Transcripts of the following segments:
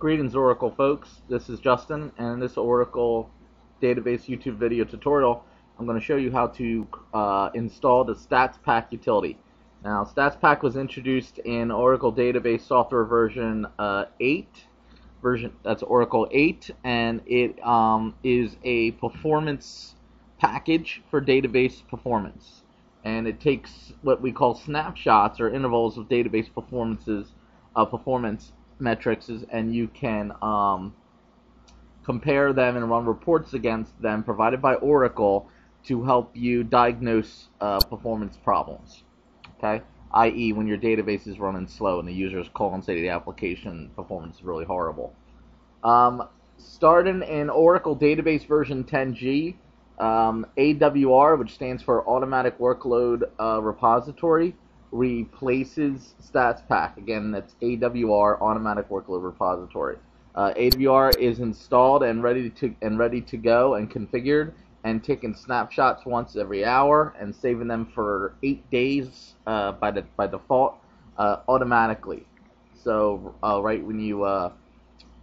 Greetings Oracle folks, this is Justin and in this Oracle database YouTube video tutorial I'm going to show you how to uh, install the StatsPack utility. Now StatsPack was introduced in Oracle database software version uh, 8 version that's Oracle 8 and it um, is a performance package for database performance and it takes what we call snapshots or intervals of database performances uh, performance metrics and you can um, compare them and run reports against them provided by Oracle to help you diagnose uh, performance problems. Okay, i.e., when your database is running slow and the users call and say the application performance is really horrible. Um, starting in Oracle Database version 10G, um, AWR, which stands for Automatic Workload uh, Repository, replaces stats pack. Again, that's AWR Automatic Workload Repository. Uh, AWR is installed and ready to and ready to go and configured and taking snapshots once every hour and saving them for eight days uh, by the by default uh, automatically. So uh, right when you uh,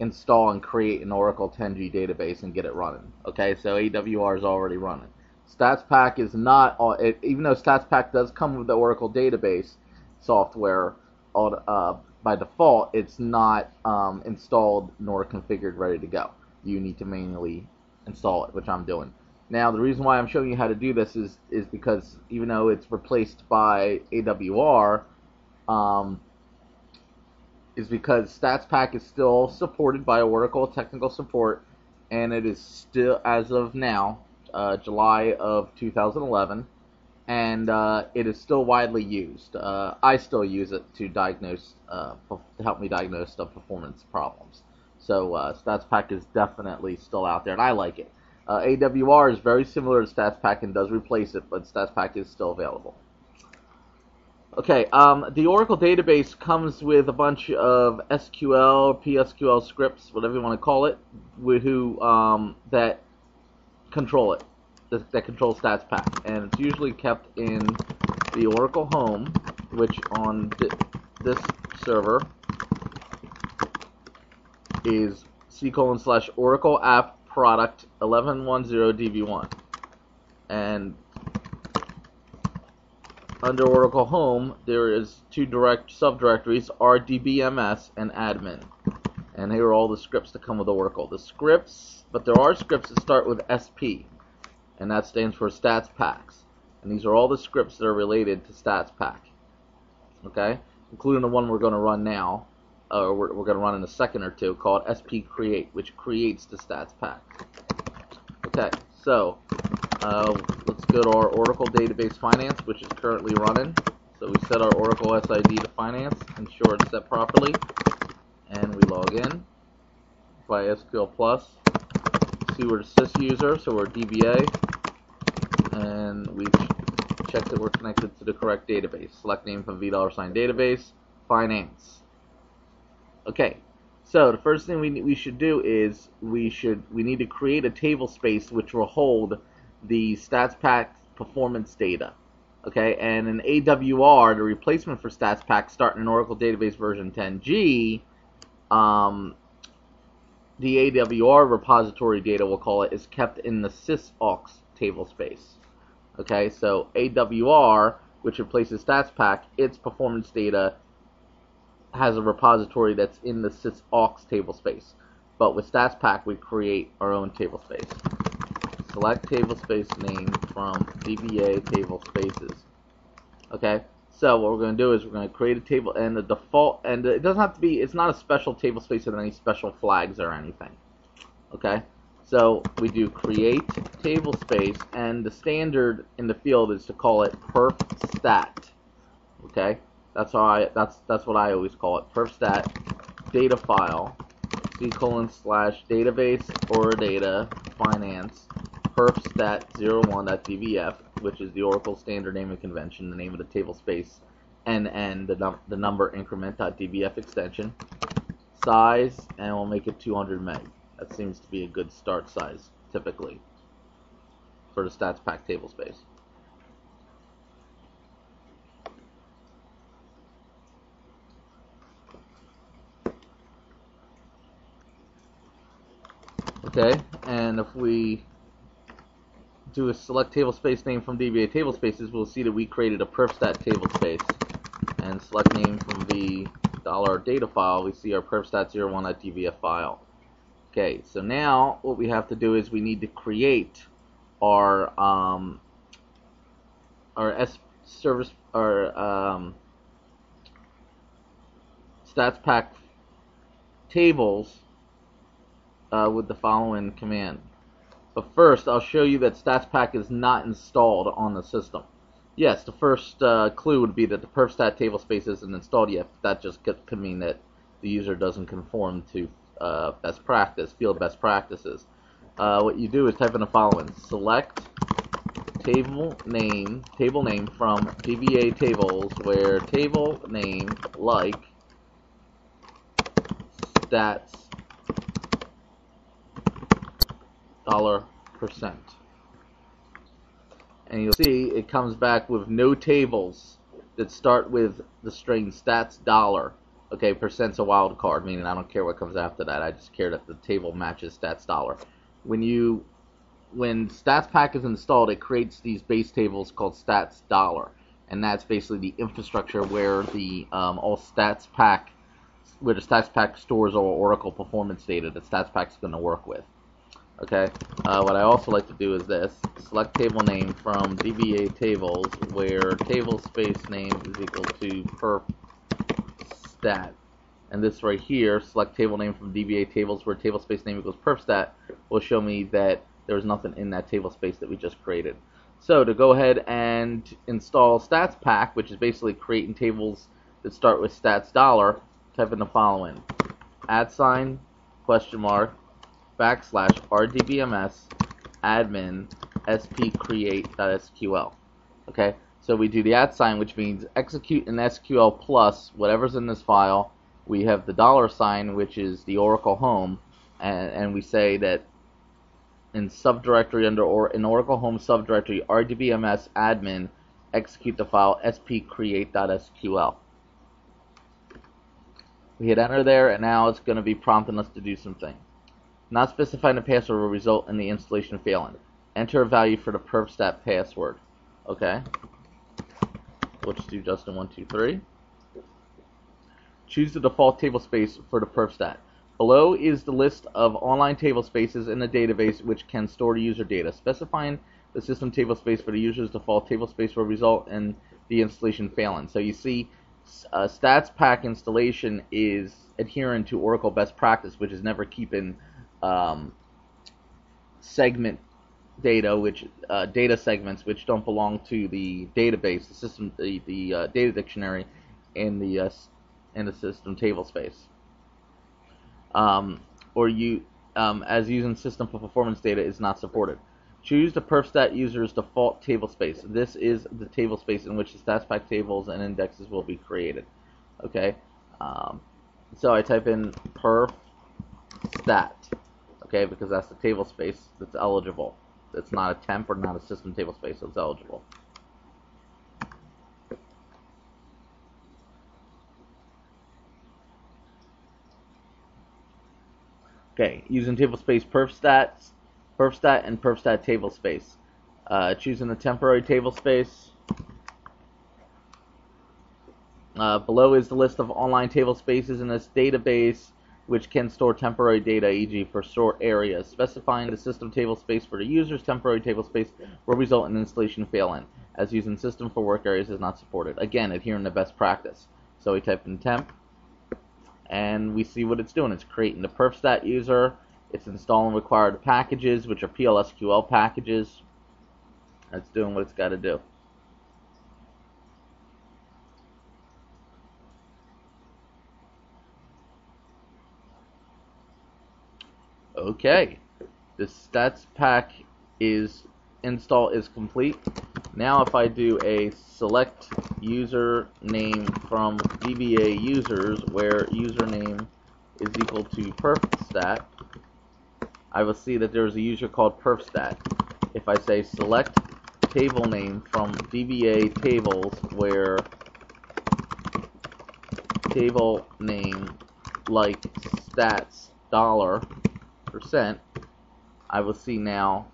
install and create an Oracle 10G database and get it running. Okay, so AWR is already running. StatsPack is not, it, even though StatsPack does come with the Oracle database software uh, by default, it's not um, installed nor configured ready to go. You need to manually install it, which I'm doing. Now, the reason why I'm showing you how to do this is, is because even though it's replaced by AWR, um, is because StatsPack is still supported by Oracle Technical Support, and it is still, as of now, uh, July of 2011, and uh, it is still widely used. Uh, I still use it to diagnose, uh, to help me diagnose the performance problems. So uh, StatsPack is definitely still out there, and I like it. Uh, AWR is very similar to StatsPack and does replace it, but StatsPack is still available. Okay, um, the Oracle database comes with a bunch of SQL, PSQL scripts, whatever you want to call it, who um, that control it, that, control stats pack, and it's usually kept in the Oracle Home, which on th this server is c colon slash Oracle app product 1110 db1, and under Oracle Home, there is two direct subdirectories, RDBMS and admin. And here are all the scripts that come with Oracle. The scripts, but there are scripts that start with SP, and that stands for Stats Packs. And these are all the scripts that are related to Stats Pack. Okay? Including the one we're going to run now, or we're, we're going to run in a second or two, called SP Create, which creates the Stats Pack. Okay, so uh, let's go to our Oracle Database Finance, which is currently running. So we set our Oracle SID to Finance, ensure it's set properly and we log in by SQL Plus. See we're a sys user, so we're DBA, and we check that we're connected to the correct database. Select name from $V sign database, finance. Okay, so the first thing we, we should do is we should we need to create a table space which will hold the stats pack performance data. Okay, and in AWR, the replacement for StatsPack starting in Oracle Database version 10G, um, the AWR repository data, we'll call it, is kept in the sysaux table space. Okay, so AWR, which replaces StatsPack, its performance data has a repository that's in the sysaux table space. But with StatsPack, we create our own table space. Select table space name from DBA table spaces. Okay, so what we're going to do is we're going to create a table, and the default, and it doesn't have to be, it's not a special table space with any special flags or anything. Okay, so we do create table space, and the standard in the field is to call it perf stat. Okay, that's how I, that's that's what I always call it, perf stat data file c colon slash database or data finance perfstat01.dbf, which is the Oracle Standard Naming Convention, the name of the table space, and the, num the number increment.dbf extension, size, and we'll make it 200 meg. That seems to be a good start size, typically, for the StatsPack table space. Okay, and if we do a select table space name from DBA table spaces, we'll see that we created a perfstat table space. And select name from the dollar data file, we see our perfstat01.dbf file. Okay, so now what we have to do is we need to create our um, our S service our um, stats pack tables uh, with the following command. But first, I'll show you that StatsPack is not installed on the system. Yes, the first uh, clue would be that the perfstat table space isn't installed yet. That just could, could mean that the user doesn't conform to uh, best practice, field best practices. Uh, what you do is type in the following: select table name, table name from DBA tables, where table name like stats dollar percent. And you'll see it comes back with no tables that start with the string stats dollar. Okay, percent's a wild card, meaning I don't care what comes after that. I just care that the table matches stats dollar. When you when stats pack is installed, it creates these base tables called stats dollar, and that's basically the infrastructure where the um, all stats pack where the stats pack stores all Oracle performance data that stats pack is going to work with. Okay, uh, what I also like to do is this, select table name from DBA tables where table space name is equal to perf stat. And this right here, select table name from DBA tables where table space name equals perf stat will show me that there's nothing in that table space that we just created. So to go ahead and install stats pack, which is basically creating tables that start with stats dollar, type in the following. Add sign, question mark, backslash rdbms admin spcreate.sql. Okay, so we do the at sign, which means execute an SQL plus whatever's in this file. We have the dollar sign, which is the Oracle home, and, and we say that in subdirectory under or in Oracle home subdirectory rdbms admin execute the file spcreate.sql. We hit enter there, and now it's going to be prompting us to do something. Not specifying a password will result in the installation failing. Enter a value for the perfstat password. Okay. Let's do Justin123. Choose the default table space for the perfstat. Below is the list of online table spaces in the database which can store user data. Specifying the system table space for the user's default table space will result in the installation failing. So you see, uh, Stats Pack installation is adhering to Oracle best practice, which is never keeping um, segment data, which uh, data segments which don't belong to the database, the system, the, the uh, data dictionary, in the uh, in the system table space, um, or you um, as using system for performance data is not supported. Choose the perfstat user's default table space. This is the table space in which the StatsPack tables and indexes will be created. Okay, um, so I type in perf stat okay, because that's the table space that's eligible. It's not a temp or not a system table space, so it's eligible. Okay, using table space perfstats, perfstat, and perfstat table space. Uh, choosing the temporary table space. Uh, below is the list of online table spaces in this database which can store temporary data, e.g. for sort areas. Specifying the system table space for the user's temporary table space will result in installation failing, as using system for work areas is not supported. Again, adhering to best practice. So we type in temp, and we see what it's doing. It's creating the perfstat user, it's installing required packages, which are PLSQL packages. It's doing what it's got to do. Okay, the stats pack is install is complete. Now if I do a select user name from DBA users where username is equal to perfstat, I will see that there's a user called perfstat. If I say select table name from DBA tables where table name like stats dollar percent I will see now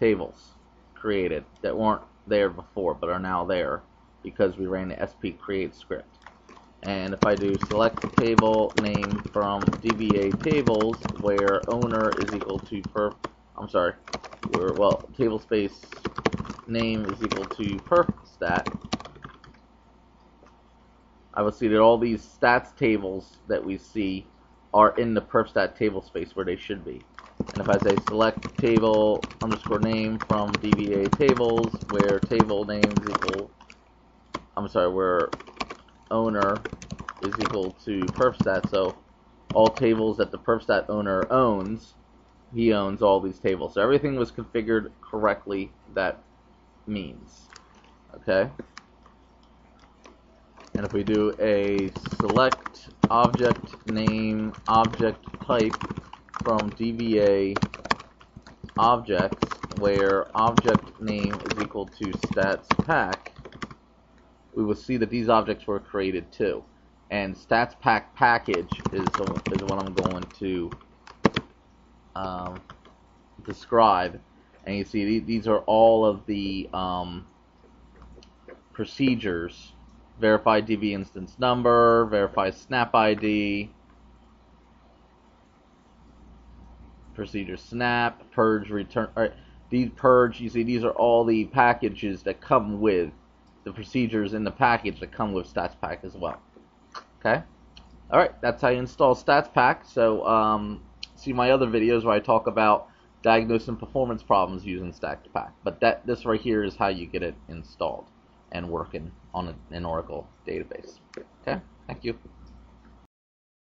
tables created that weren't there before but are now there because we ran the sp create script. And if I do select the table name from DBA tables where owner is equal to per, I'm sorry, where, well, table space name is equal to perf stat, I will see that all these stats tables that we see are in the perfstat table space where they should be. And if I say select table underscore name from DBA tables where table name is equal, I'm sorry, where owner is equal to perfstat, so all tables that the perfstat owner owns, he owns all these tables. So everything was configured correctly, that means. Okay? And if we do a select object name object type from DBA objects where object name is equal to stats pack, we will see that these objects were created too. And stats pack package is, the, is what I'm going to um, describe. And you see these are all of the um, procedures verify DB instance number, verify snap ID, procedure snap, purge return. Right, these purge, you see, these are all the packages that come with the procedures in the package that come with stats pack as well. Okay? All right, that's how you install stats pack. So, um, see my other videos where I talk about diagnosing performance problems using StatsPack. But that this right here is how you get it installed and working on an Oracle database. Okay, thank you.